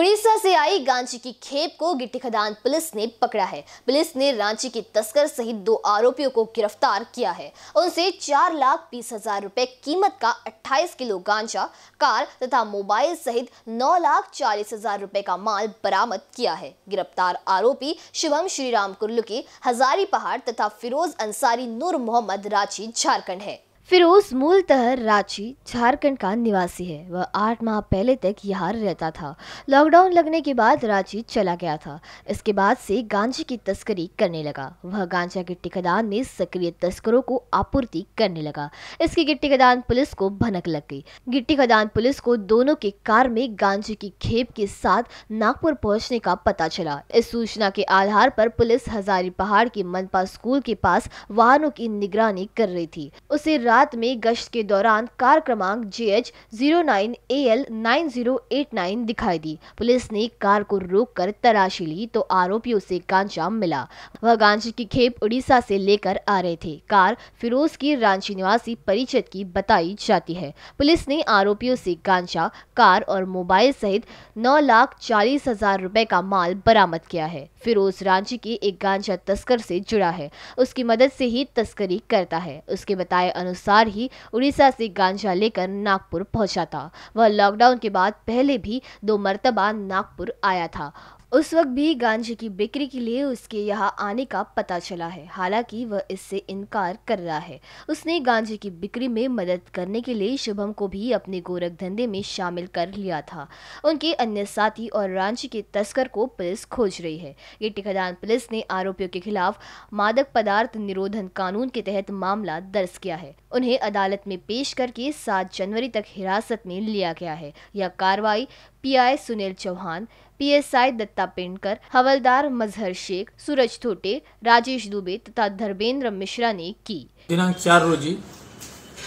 उड़ीसा से आई गांजे की खेप को गिट्टी खदान पुलिस ने पकड़ा है। पुलिस ने रांची के तस्कर सहित दो आरोपियों को गिरफ़्तार किया है। उनसे चार लाख बीस हज़ार रुपए कीमत का 28 किलो गांजा, कार तथा मोबाइल सहित नौ लाख चालीस हज़ार रुपए का माल बरामद किया है। गिरफ़्तार आरोपी शुभम श्रीराम कुल्लू के हजारी पहाड़ तथा फिरोज अंसारी नूर मोहम्मद रांची झारखंड है। फिरोज मूलतः रांची झारखंड का निवासी है। वह आठ माह पहले तक यहाँ रहता था। लॉकडाउन लगने के बाद रांची चला गया था। इसके बाद से गांजे की तस्करी करने लगा। वह गांजा गिट्टी खदान में सक्रिय तस्करों को आपूर्ति करने लगा। इसकी गिट्टी खदान पुलिस को भनक लग गई। गिट्टी खदान पुलिस को दोनों के कार में गांजे की खेप के साथ नागपुर पहुँचने का पता चला। इस सूचना के आधार पर पुलिस हजारी पहाड़ के मनपा स्कूल के पास वाहनों की निगरानी कर रही थी। उसे रात में गश्त के दौरान कार क्रमांक J H zero nine A L nine zero eight nine दिखाई दी। पुलिस ने कार को रोक कर तलाशी ली तो आरोपियों से गांजा मिला। वह गांजे की खेप उड़ीसा से लेकर आ रहे थे। कार फिरोज की रांची निवासी परिचित की बताई जाती है। पुलिस ने आरोपियों से गांजा, कार और मोबाइल सहित नौ लाख चालीस हज़ार रुपए का माल बरामद किया है। फिरोज रांची के एक गांजा तस्कर से जुड़ा है। उसकी मदद से ही तस्करी करता है। उसके बताए अनुसार अनुसार ही उड़ीसा से गांजा लेकर नागपुर पहुँचा था। वह लॉकडाउन के बाद पहले भी दो मरतबा नागपुर आया था। उस वक्त भी गांजे की बिक्री के लिए उसके यहाँ आने का पता चला है। हालाँकि वह इससे इनकार कर रहा है। उसने गांजे की बिक्री में मदद करने के लिए शुभम को भी अपने गोरख धंधे में शामिल कर लिया था। उनके अन्य साथी और रांची के तस्कर को पुलिस खोज रही है। ये टिकादान पुलिस ने आरोपियों के खिलाफ मादक पदार्थ निरोधन कानून के तहत मामला दर्ज किया है। उन्हें अदालत में पेश करके सात जनवरी तक हिरासत में लिया गया है। यह कार्रवाई पीआई सुनील चौहान पीएसआई दत्ता पेंडकर हवलदार मजहर शेख सूरज थोटे राजेश दुबे तथा धर्मेंद्र मिश्रा ने की. दिनांक चार रोजी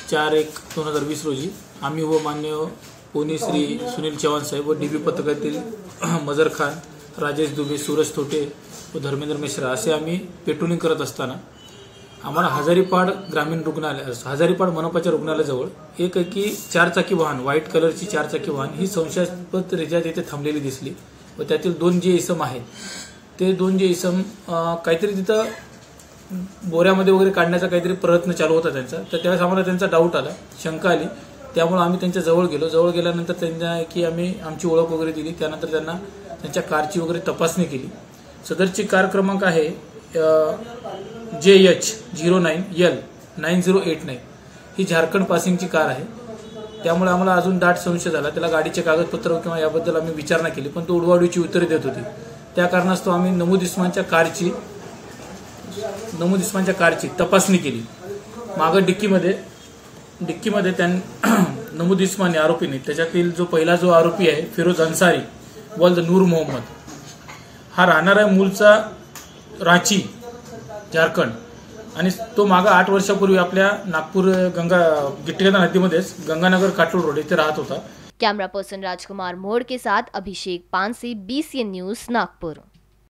चार एक दोन हजार वीस रोजी आम्ही व मान्य पोनी श्री सुनील चव्हाण साहेब व डीबी पथकातील मजर खान राजेश दुबे सूरज थोटे व धर्मेंद्र मिश्रा असे आम्ही पेट्रोलिंग करत असताना आम्हाला हजारीपाड ग्रामीण रुग्णालय हजारीपाड मनपाच्या रुग्णालयाजवळ एक की चारचाकी वाहन व्हाईट कलरची चारचाकी वाहन ही संशयास्पद रित्या तिथे थांबलेली दिसली व त्यातील दोन जे इसम आहेत ते दोन जे इसम काहीतरी तिथं बोऱ्यामध्ये वगैरे काढण्याचा काहीतरी प्रयत्न चालू होता त्यांचा. तर त्यावेळेस आम्हाला त्यांचा डाऊट आला शंका आली. त्यामुळे आम्ही त्यांच्या जवळ गेलो. जवळ गेल्यानंतर त्यांना की आम्ही आमची ओळख वगैरे दिली. त्यानंतर त्यांना त्यांच्या कारची वगैरे तपासणी केली. सदरची कार क्रमांक आहे J H zero nine L nine zero eight nine ही झारखंड पासिंगची कार आहे. त्यामुळे आम्हाला अजून दाट संशय झाला. त्याला गाडीचे कागदपत्र किंवा याबद्दल आम्ही विचारणा केली पण तो उडवाडूची उत्तरे देत होती. त्या कारणास्तव आम्ही नमूद इस्मानच्या कारची नमूद इस्मानच्या कारची तपासणी केली. मागं डिक्कीमध्ये डिक्कीमध्ये त्यां नमूद इस्मानी आरोपीने त्याच्यातील जो पहिला जो आरोपी आहे फिरोज अन्सारी वल्द नूर मोहम्मद. हा राहणारा मूलचा रांची झारखंड. आणि तो मागं आठ वर्षापूर्वी आपल्या नागपूर, गंगा गिट्टीगदा नदीमध्येच गंगानगर काटोल रोड इथे राहत होता. कैमरा पर्सन राजकुमार मोड़ के साथ अभिषेक पानसे बी न्यूज़ नागपुर.